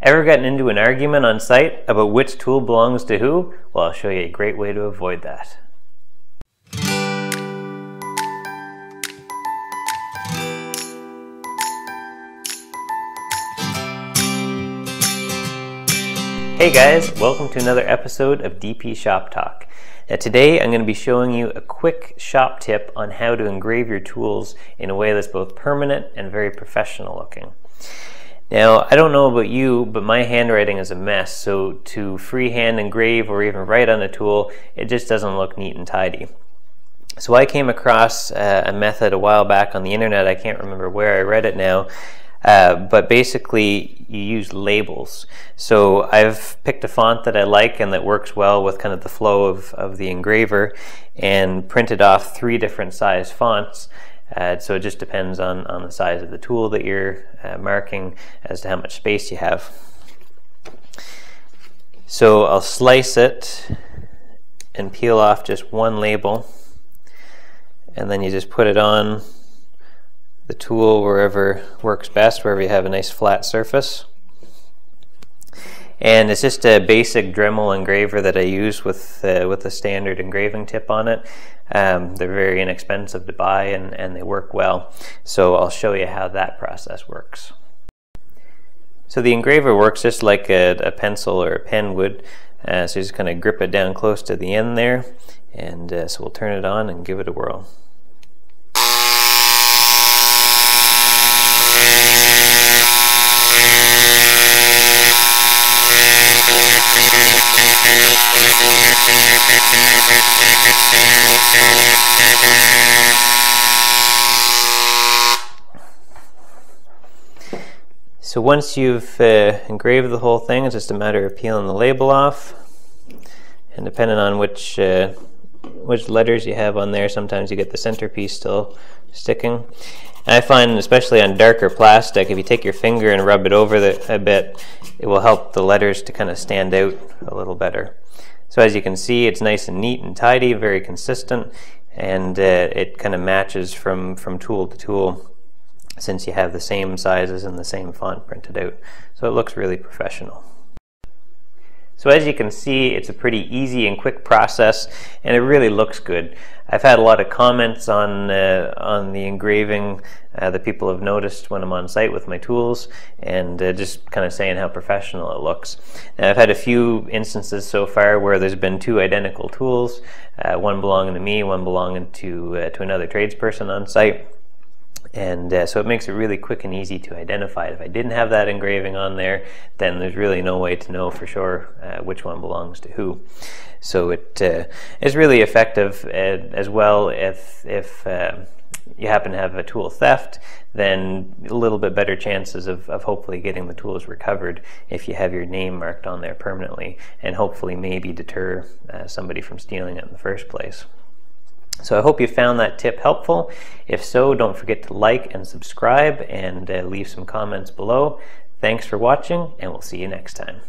Ever gotten into an argument on site about which tool belongs to who? Well, I'll show you a great way to avoid that. Hey guys, welcome to another episode of DP Shop Talk. Now today I'm going to be showing you a quick shop tip on how to engrave your tools in a way that's both permanent and very professional looking. Now, I don't know about you, but my handwriting is a mess, so to freehand engrave or even write on a tool, it just doesn't look neat and tidy. So I came across uh, a method a while back on the internet, I can't remember where I read it now, uh, but basically you use labels. So I've picked a font that I like and that works well with kind of the flow of, of the engraver and printed off three different size fonts uh, so it just depends on, on the size of the tool that you're uh, marking as to how much space you have. So I'll slice it and peel off just one label and then you just put it on the tool wherever works best, wherever you have a nice flat surface. And it's just a basic Dremel engraver that I use with, uh, with a standard engraving tip on it. Um, they're very inexpensive to buy and, and they work well. So I'll show you how that process works. So the engraver works just like a, a pencil or a pen would. Uh, so you just kind of grip it down close to the end there. And uh, so we'll turn it on and give it a whirl. So once you've uh, engraved the whole thing, it's just a matter of peeling the label off. And depending on which uh, which letters you have on there, sometimes you get the centerpiece still sticking. And I find, especially on darker plastic, if you take your finger and rub it over the, a bit, it will help the letters to kind of stand out a little better. So as you can see, it's nice and neat and tidy, very consistent, and uh, it kind of matches from, from tool to tool since you have the same sizes and the same font printed out. So it looks really professional. So as you can see, it's a pretty easy and quick process, and it really looks good. I've had a lot of comments on uh, on the engraving uh, that people have noticed when I'm on site with my tools, and uh, just kind of saying how professional it looks. Now, I've had a few instances so far where there's been two identical tools, uh, one belonging to me, one belonging to uh, to another tradesperson on site and uh, so it makes it really quick and easy to identify it. If I didn't have that engraving on there, then there's really no way to know for sure uh, which one belongs to who. So it uh, is really effective uh, as well if, if uh, you happen to have a tool theft, then a little bit better chances of, of hopefully getting the tools recovered if you have your name marked on there permanently and hopefully maybe deter uh, somebody from stealing it in the first place. So I hope you found that tip helpful. If so, don't forget to like and subscribe and uh, leave some comments below. Thanks for watching, and we'll see you next time.